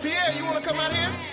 Pierre, you wanna come out here?